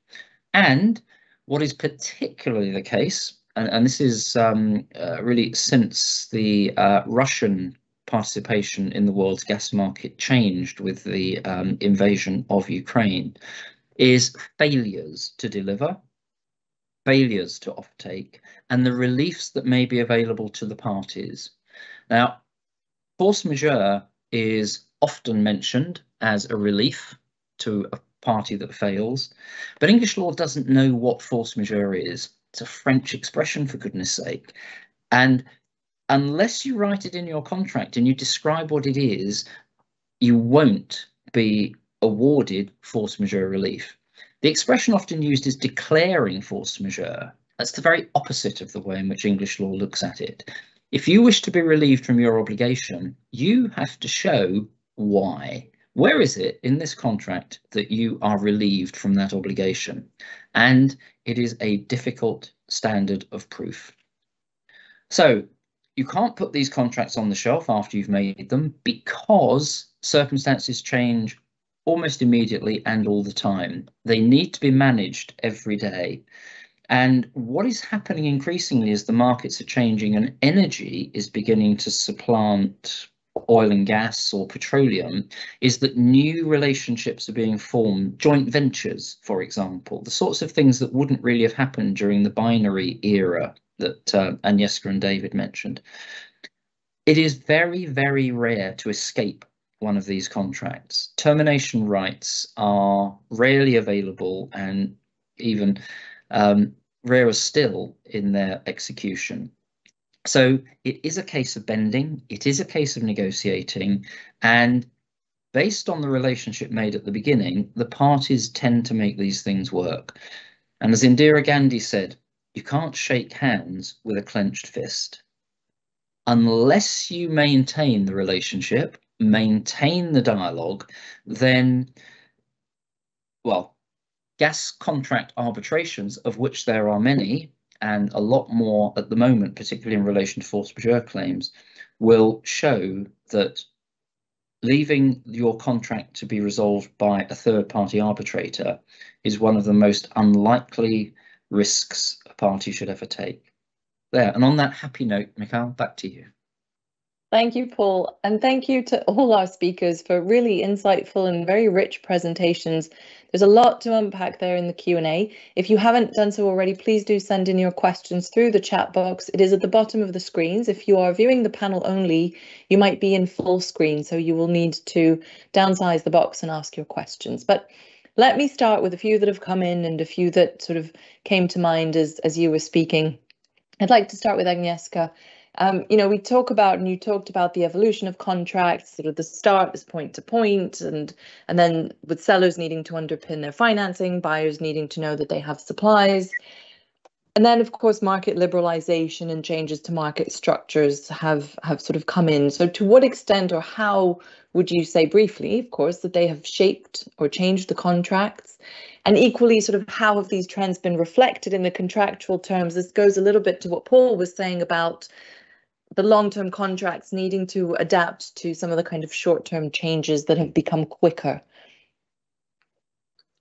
And what is particularly the case, and, and this is um, uh, really since the uh, Russian participation in the world's gas market changed with the um, invasion of Ukraine, is failures to deliver failures to offtake and the reliefs that may be available to the parties. Now, force majeure is often mentioned as a relief to a party that fails, but English law doesn't know what force majeure is. It's a French expression, for goodness sake. And unless you write it in your contract and you describe what it is, you won't be awarded force majeure relief. The expression often used is declaring force majeure. That's the very opposite of the way in which English law looks at it. If you wish to be relieved from your obligation, you have to show why. Where is it in this contract that you are relieved from that obligation? And it is a difficult standard of proof. So you can't put these contracts on the shelf after you've made them because circumstances change almost immediately and all the time. They need to be managed every day. And what is happening increasingly as the markets are changing and energy is beginning to supplant oil and gas or petroleum is that new relationships are being formed, joint ventures, for example, the sorts of things that wouldn't really have happened during the binary era that uh, Agnieszka and David mentioned. It is very, very rare to escape one of these contracts. Termination rights are rarely available and even um, rarer still in their execution. So it is a case of bending, it is a case of negotiating, and based on the relationship made at the beginning, the parties tend to make these things work. And as Indira Gandhi said, you can't shake hands with a clenched fist. Unless you maintain the relationship, maintain the dialogue, then, well, gas contract arbitrations, of which there are many, and a lot more at the moment, particularly in relation to force majeure claims, will show that leaving your contract to be resolved by a third party arbitrator is one of the most unlikely risks a party should ever take. There, and on that happy note, Mikhail, back to you. Thank you, Paul, and thank you to all our speakers for really insightful and very rich presentations. There's a lot to unpack there in the Q&A. If you haven't done so already, please do send in your questions through the chat box. It is at the bottom of the screens. If you are viewing the panel only, you might be in full screen, so you will need to downsize the box and ask your questions. But let me start with a few that have come in and a few that sort of came to mind as, as you were speaking. I'd like to start with Agnieszka. Um, you know, we talk about, and you talked about the evolution of contracts, sort of the start is point to point, and and then with sellers needing to underpin their financing, buyers needing to know that they have supplies. And then, of course, market liberalization and changes to market structures have, have sort of come in. So to what extent or how would you say briefly, of course, that they have shaped or changed the contracts? And equally, sort of how have these trends been reflected in the contractual terms? This goes a little bit to what Paul was saying about the long-term contracts needing to adapt to some of the kind of short-term changes that have become quicker.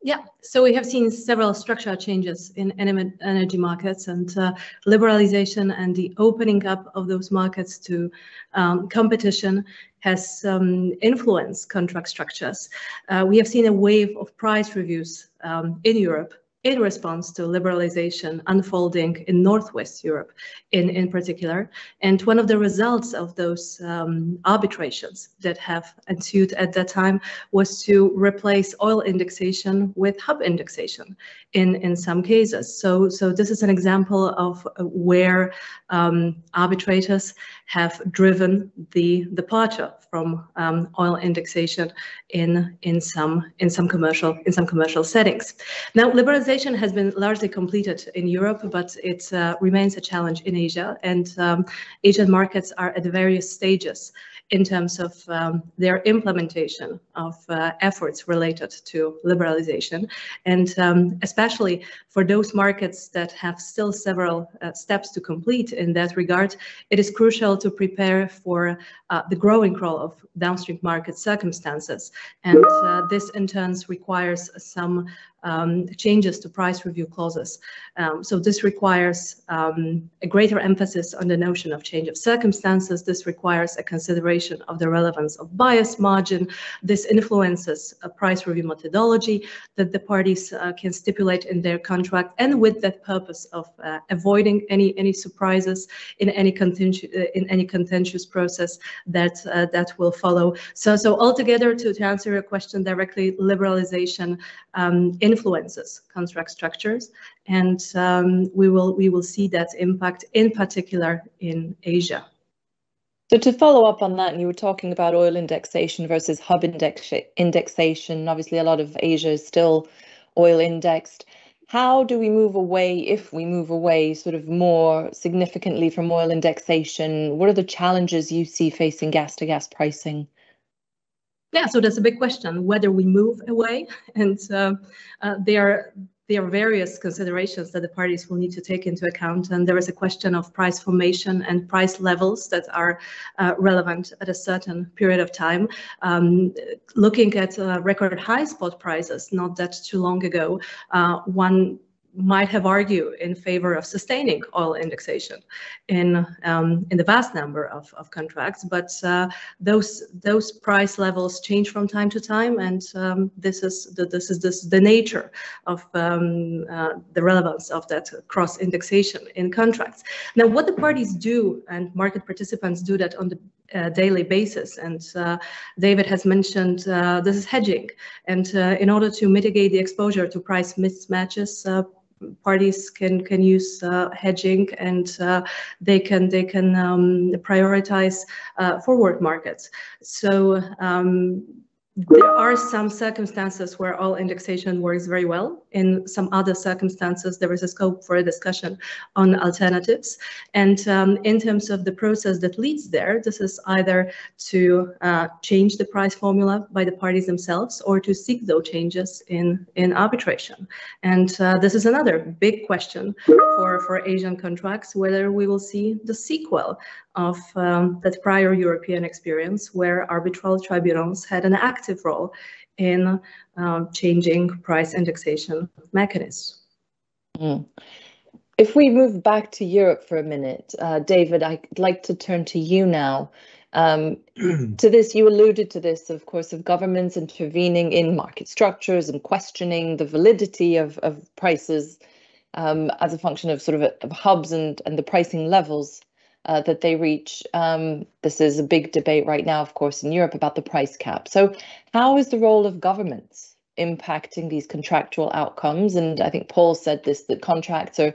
Yeah, so we have seen several structural changes in energy markets and uh, liberalization and the opening up of those markets to um, competition has um, influenced contract structures. Uh, we have seen a wave of price reviews um, in Europe in response to liberalization unfolding in Northwest Europe in, in particular. And one of the results of those um, arbitrations that have ensued at that time was to replace oil indexation with hub indexation in, in some cases. So, so this is an example of where um, arbitrators have driven the departure from um, oil indexation in in some in some commercial in some commercial settings. Now, liberalization has been largely completed in Europe, but it uh, remains a challenge in Asia, and um, Asian markets are at various stages in terms of um, their implementation of uh, efforts related to liberalization. And um, especially for those markets that have still several uh, steps to complete in that regard, it is crucial to prepare for uh, the growing role of downstream market circumstances. And uh, this in turn requires some um, changes to price review clauses. Um, so this requires um, a greater emphasis on the notion of change of circumstances. This requires a consideration of the relevance of buyer's margin. This influences a price review methodology that the parties uh, can stipulate in their contract and with that purpose of uh, avoiding any any surprises in any contentious uh, in any contentious process that uh, that will follow. So so altogether to, to answer your question directly, liberalization um, in influences contract structures, and um, we will we will see that impact in particular in Asia. So to follow up on that, you were talking about oil indexation versus hub index indexation. Obviously, a lot of Asia is still oil indexed. How do we move away, if we move away, sort of more significantly from oil indexation? What are the challenges you see facing gas to gas pricing? Yeah, so that's a big question, whether we move away. And uh, uh, there, are, there are various considerations that the parties will need to take into account. And there is a question of price formation and price levels that are uh, relevant at a certain period of time. Um, looking at uh, record high spot prices not that too long ago, uh, one might have argued in favor of sustaining oil indexation in um, in the vast number of, of contracts, but uh, those those price levels change from time to time, and um, this is the this is this the nature of um, uh, the relevance of that cross indexation in contracts. Now, what the parties do and market participants do that on the uh, daily basis. And uh, David has mentioned uh, this is hedging. And uh, in order to mitigate the exposure to price mismatches, uh, parties can can use uh, hedging and uh, they can they can um, prioritize uh, forward markets. So um, there are some circumstances where oil indexation works very well. In some other circumstances, there is a scope for a discussion on alternatives. And um, in terms of the process that leads there, this is either to uh, change the price formula by the parties themselves or to seek those changes in, in arbitration. And uh, this is another big question for, for Asian contracts, whether we will see the sequel of um, that prior European experience where arbitral tribunals had an active role in uh, changing price indexation mechanisms. Mm. If we move back to Europe for a minute, uh, David, I'd like to turn to you now. Um, to this, you alluded to this, of course, of governments intervening in market structures and questioning the validity of, of prices um, as a function of sort of, of hubs and, and the pricing levels uh, that they reach. Um, this is a big debate right now, of course, in Europe about the price cap. So, how is the role of governments impacting these contractual outcomes? And I think Paul said this that contracts are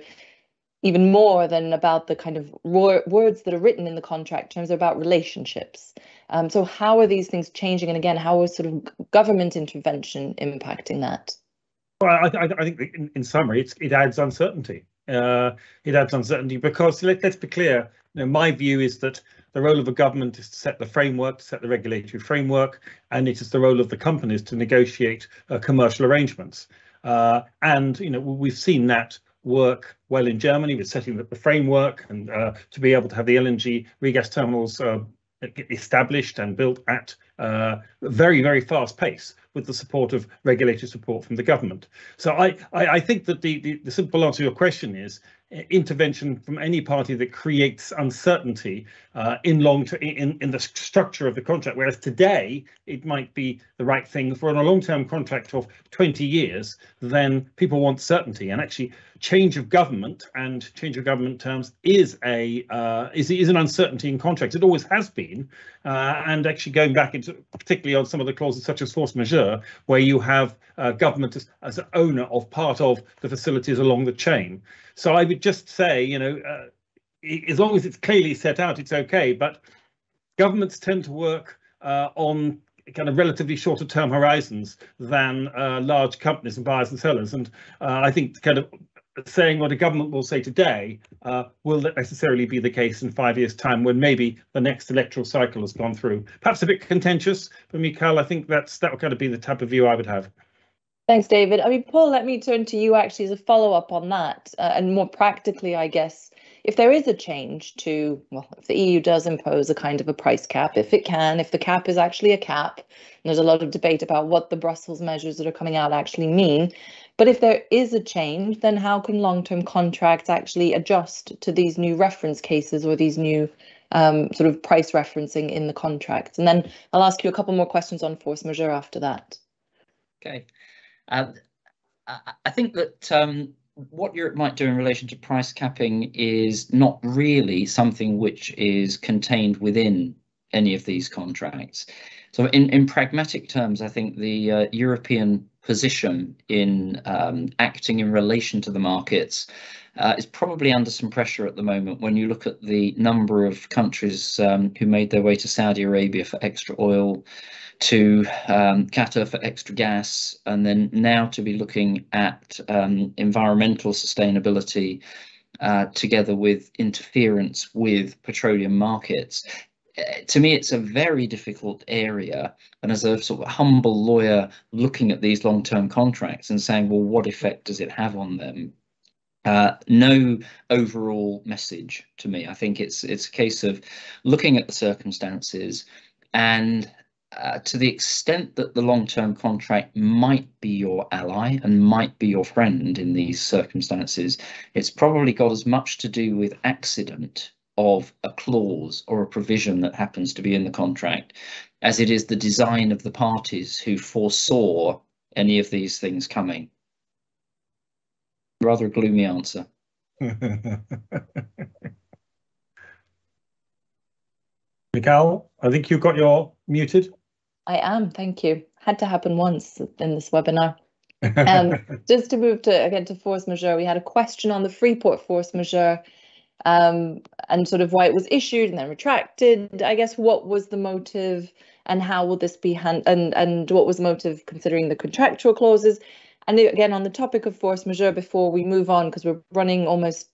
even more than about the kind of words that are written in the contract terms are about relationships. Um, so how are these things changing? And again, how is sort of government intervention impacting that? Well, I, I, I think in, in, summary, it adds uncertainty. Uh, it adds uncertainty because let, us be clear. You know, my view is that the role of the government is to set the framework, to set the regulatory framework, and it is the role of the companies to negotiate uh, commercial arrangements. Uh, and you know we've seen that work well in Germany with setting up the framework and uh, to be able to have the LNG regas terminals uh, established and built at uh, very, very fast pace with the support of regulatory support from the government. So I, I, I think that the, the, the, simple answer to your question is intervention from any party that creates uncertainty uh, in long in, in the structure of the contract, whereas today it might be the right thing for a long-term contract of 20 years, then people want certainty and actually change of government and change of government terms is a uh, is, is an uncertainty in contracts. It always has been, uh, and actually going back into particularly on some of the clauses such as force majeure, where you have uh, government as, as an owner of part of the facilities along the chain. So I would just say, you know, uh, as long as it's clearly set out, it's okay. But governments tend to work uh, on kind of relatively shorter term horizons than uh, large companies and buyers and sellers. And uh, I think kind of saying what a government will say today uh, will necessarily be the case in five years' time when maybe the next electoral cycle has gone through. Perhaps a bit contentious, but Mikhail, I think that's that would kind of be the type of view I would have. Thanks, David. I mean, Paul, let me turn to you actually as a follow up on that, uh, and more practically, I guess, if there is a change to, well, if the EU does impose a kind of a price cap, if it can, if the cap is actually a cap, and there's a lot of debate about what the Brussels measures that are coming out actually mean. But if there is a change, then how can long term contracts actually adjust to these new reference cases or these new um, sort of price referencing in the contract? And then I'll ask you a couple more questions on force majeure after that. Okay. Uh, I think that um, what Europe might do in relation to price capping is not really something which is contained within any of these contracts. So in, in pragmatic terms, I think the uh, European position in um, acting in relation to the markets uh, is probably under some pressure at the moment when you look at the number of countries um, who made their way to Saudi Arabia for extra oil, to um, Qatar for extra gas, and then now to be looking at um, environmental sustainability uh, together with interference with petroleum markets. To me, it's a very difficult area. And as a sort of humble lawyer looking at these long term contracts and saying, well, what effect does it have on them? Uh, no overall message to me. I think it's it's a case of looking at the circumstances and uh, to the extent that the long-term contract might be your ally and might be your friend in these circumstances, it's probably got as much to do with accident of a clause or a provision that happens to be in the contract as it is the design of the parties who foresaw any of these things coming. Rather a gloomy answer. Mikhail, I think you've got your muted. I am, thank you. Had to happen once in this webinar. um, just to move to again to force majeure, we had a question on the Freeport force majeure um, and sort of why it was issued and then retracted. I guess what was the motive and how will this be hand and and what was the motive considering the contractual clauses? And again, on the topic of force majeure, before we move on, because we're running almost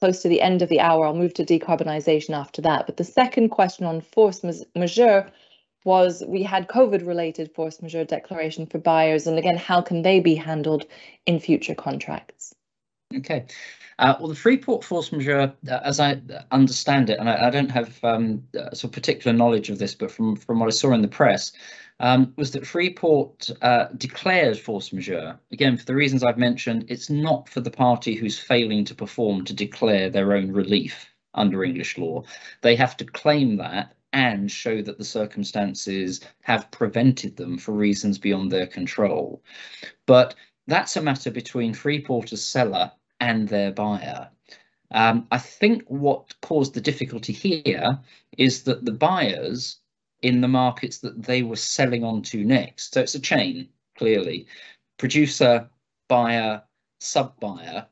close to the end of the hour. I'll move to decarbonisation after that. But the second question on force majeure was we had COVID related force majeure declaration for buyers. And again, how can they be handled in future contracts? Okay. Uh, well, the Freeport force majeure, uh, as I understand it, and I, I don't have um, uh, sort of particular knowledge of this, but from, from what I saw in the press, um, was that Freeport uh, declared force majeure. Again, for the reasons I've mentioned, it's not for the party who's failing to perform to declare their own relief under English law. They have to claim that and show that the circumstances have prevented them for reasons beyond their control. But that's a matter between Freeport as seller and their buyer. Um, I think what caused the difficulty here is that the buyers in the markets that they were selling onto next. So it's a chain, clearly. Producer, buyer, sub buyer.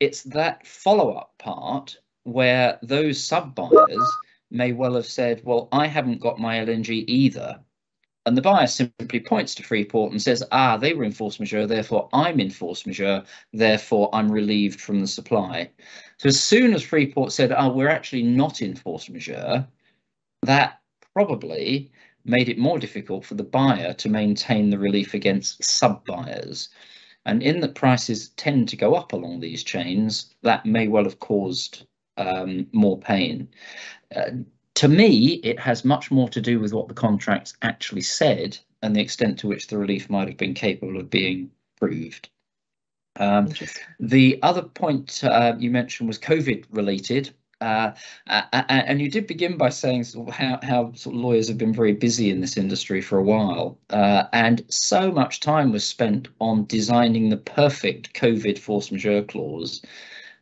it's that follow-up part where those sub-buyers may well have said, well, I haven't got my LNG either. And the buyer simply points to Freeport and says, ah, they were in force majeure, therefore I'm in force majeure, therefore I'm relieved from the supply. So as soon as Freeport said, oh, we're actually not in force majeure, that probably made it more difficult for the buyer to maintain the relief against sub-buyers. And in that prices tend to go up along these chains, that may well have caused um, more pain. Uh, to me, it has much more to do with what the contracts actually said and the extent to which the relief might have been capable of being proved. Um, the other point uh, you mentioned was COVID related. Uh, and you did begin by saying sort of how, how sort of lawyers have been very busy in this industry for a while, uh, and so much time was spent on designing the perfect COVID force majeure clause.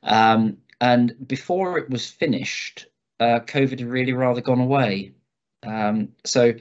Um, and before it was finished, uh, COVID had really rather gone away. Um, so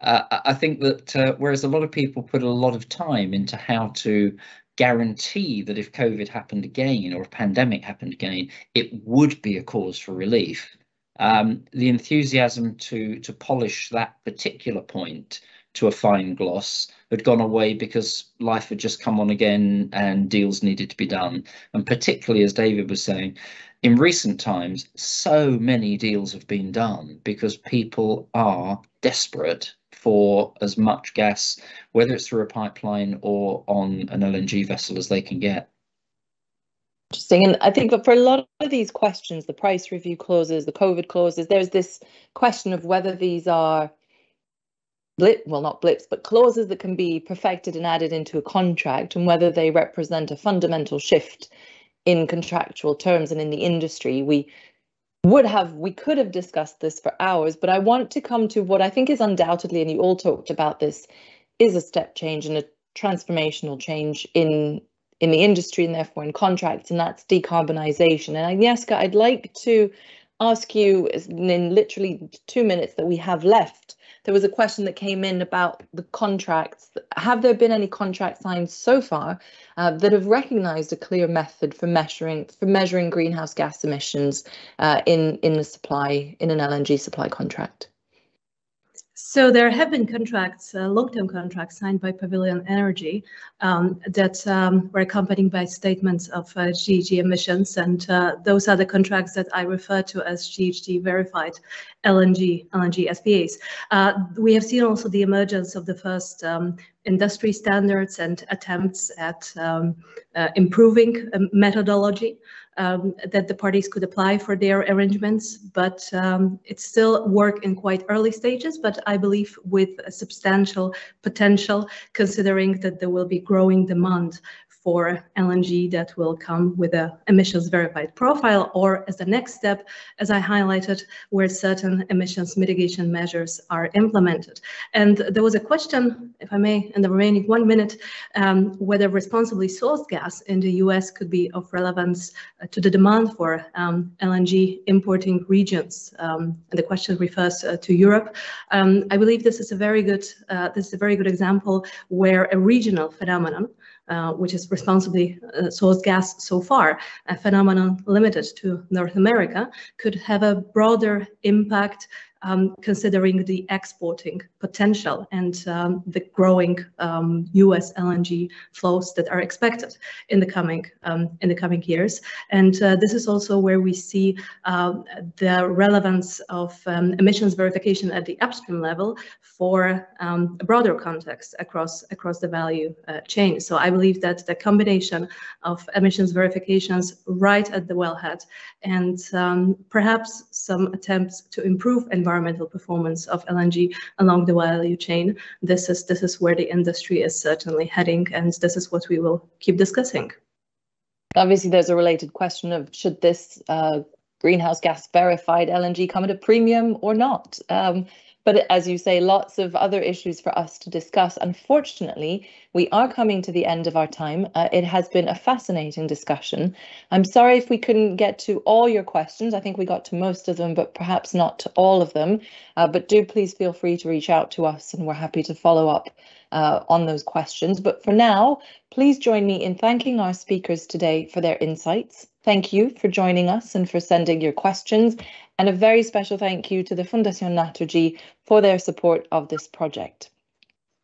uh, I think that uh, whereas a lot of people put a lot of time into how to guarantee that if COVID happened again or a pandemic happened again, it would be a cause for relief. Um, the enthusiasm to to polish that particular point to a fine gloss had gone away because life had just come on again and deals needed to be done. And particularly, as David was saying, in recent times, so many deals have been done because people are desperate for as much gas, whether it's through a pipeline or on an LNG vessel as they can get. Interesting. And I think for a lot of these questions, the price review clauses, the COVID clauses, there's this question of whether these are blip, well, not blips, but clauses that can be perfected and added into a contract and whether they represent a fundamental shift in contractual terms and in the industry. We would have, we could have discussed this for hours, but I want to come to what I think is undoubtedly, and you all talked about this, is a step change and a transformational change in in the industry and therefore in contracts, and that's decarbonisation. And Agnieszka, I'd like to ask you in literally two minutes that we have left there was a question that came in about the contracts. Have there been any contracts signed so far uh, that have recognised a clear method for measuring for measuring greenhouse gas emissions uh, in in the supply in an LNG supply contract? So there have been contracts, uh, long-term contracts signed by Pavilion Energy um, that um, were accompanied by statements of uh, GHG emissions, and uh, those are the contracts that I refer to as GHG verified LNG LNG SPAs. Uh, we have seen also the emergence of the first um, industry standards and attempts at um, uh, improving um, methodology um, that the parties could apply for their arrangements, but um, it's still work in quite early stages, but I believe with a substantial potential, considering that there will be growing demand for LNG that will come with a emissions verified profile or as the next step, as I highlighted, where certain emissions mitigation measures are implemented. And there was a question, if I may, in the remaining one minute, um, whether responsibly sourced gas in the US could be of relevance uh, to the demand for um, LNG importing regions. Um, and the question refers uh, to Europe. Um, I believe this is a very good, uh, this is a very good example where a regional phenomenon uh, which is responsibly uh, sourced gas so far, a phenomenon limited to North America, could have a broader impact um, considering the exporting potential and um, the growing um, U.S. LNG flows that are expected in the coming um, in the coming years. And uh, this is also where we see uh, the relevance of um, emissions verification at the upstream level for a broader context across across the value uh, chain. So I believe that the combination of emissions verifications right at the wellhead and perhaps some attempts to improve environmental environmental performance of LNG along the value chain. This is this is where the industry is certainly heading, and this is what we will keep discussing. Obviously, there's a related question of should this uh, greenhouse gas verified LNG come at a premium or not? Um, but as you say, lots of other issues for us to discuss. Unfortunately, we are coming to the end of our time. Uh, it has been a fascinating discussion. I'm sorry if we couldn't get to all your questions. I think we got to most of them, but perhaps not to all of them. Uh, but do please feel free to reach out to us and we're happy to follow up uh, on those questions. But for now, please join me in thanking our speakers today for their insights thank you for joining us and for sending your questions. And a very special thank you to the Fundación Naturgy for their support of this project.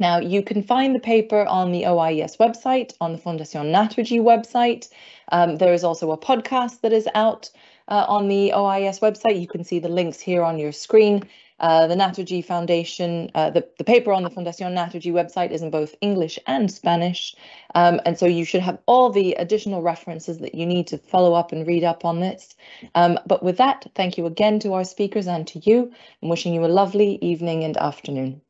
Now, you can find the paper on the OIES website, on the Fundación Naturgy website. Um, there is also a podcast that is out uh, on the OIES website. You can see the links here on your screen. Uh, the Naturgy Foundation, uh, the, the paper on the Fundación Naturgy website is in both English and Spanish. Um, and so you should have all the additional references that you need to follow up and read up on this. Um, but with that, thank you again to our speakers and to you. I'm wishing you a lovely evening and afternoon.